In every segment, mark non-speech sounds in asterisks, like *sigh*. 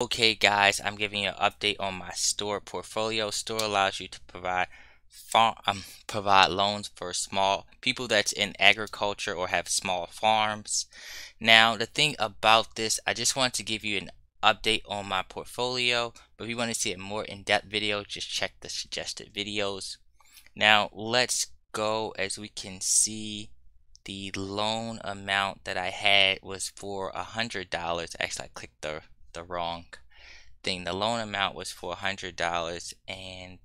Okay guys, I'm giving you an update on my Steward portfolio. Steward allows you to provide um, provide loans for small people that's in agriculture or have small farms. Now the thing about this, I just want to give you an update on my portfolio, but if you want to see a more in-depth video, just check the suggested videos. Now let's go as we can see the loan amount that I had was for a hundred dollars. Actually I clicked the the wrong thing. The loan amount was for $100 and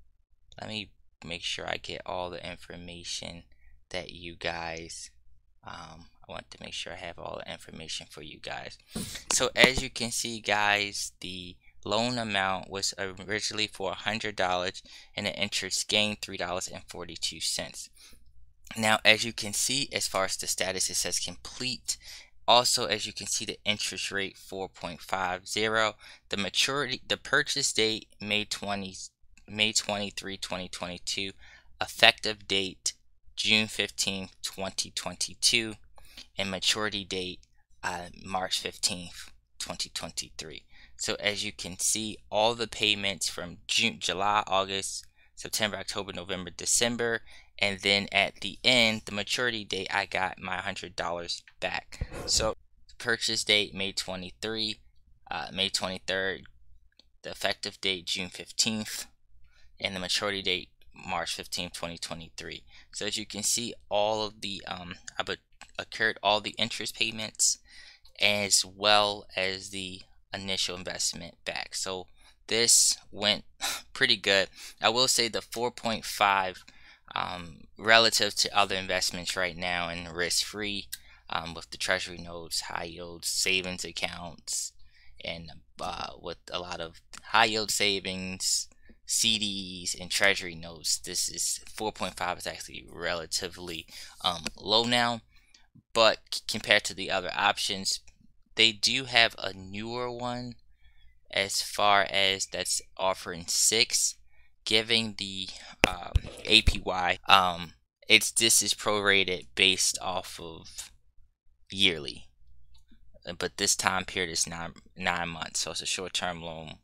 let me make sure I get all the information that you guys um, I want to make sure I have all the information for you guys. So as you can see guys, the loan amount was originally for $100 and the interest gained $3.42. Now as you can see as far as the status it says complete also, as you can see, the interest rate 4.50. The maturity, the purchase date May 20, May 23, 2022. Effective date June 15, 2022, and maturity date uh, March 15th, 2023. So as you can see, all the payments from June, July, August, September, October, November, December, and then at the end the maturity date I got my hundred dollars back. So purchase date May 23 uh, May 23rd the effective date June 15th and the maturity date March 15th 2023 so as you can see all of the um, I've occurred all the interest payments as well as the initial investment back. So this went *laughs* pretty good I will say the 4.5 um, relative to other investments right now and risk free um, with the treasury notes, high yield savings accounts, and uh, with a lot of high yield savings, CDs, and treasury notes. This is 4.5 is actually relatively um, low now, but compared to the other options, they do have a newer one as far as that's offering six giving the um, APY, um, it's this is prorated based off of yearly, but this time period is nine nine months, so it's a short term loan,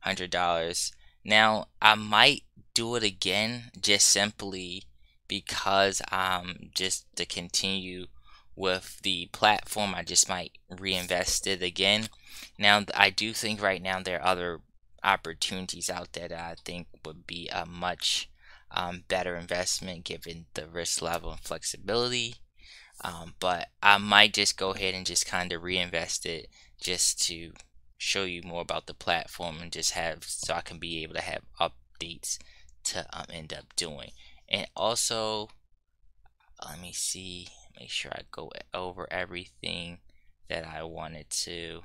hundred dollars. Now I might do it again, just simply because um just to continue with the platform I just might reinvest it again now I do think right now there are other opportunities out there that I think would be a much um, better investment given the risk level and flexibility. Um, but I might just go ahead and just kind of reinvest it just to show you more about the platform and just have so I can be able to have updates to um, end up doing. And also, let me see, make sure I go over everything that I wanted to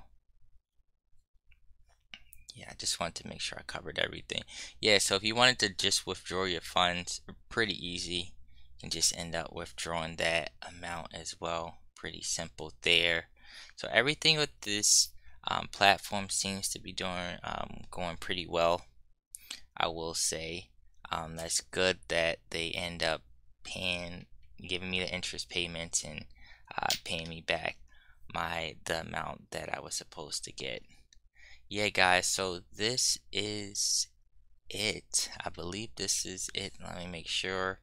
yeah, I just wanted to make sure I covered everything. Yeah, so if you wanted to just withdraw your funds, pretty easy. You can just end up withdrawing that amount as well. Pretty simple there. So everything with this um, platform seems to be doing um, going pretty well. I will say um, that's good that they end up paying, giving me the interest payments and uh, paying me back my the amount that I was supposed to get. Yeah guys so this is it. I believe this is it. Let me make sure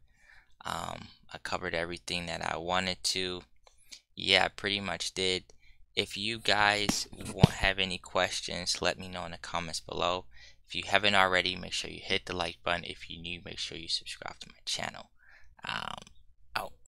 um, i covered everything that i wanted to. Yeah i pretty much did. If you guys won't have any questions let me know in the comments below. If you haven't already make sure you hit the like button. If you're new make sure you subscribe to my channel. Um, out.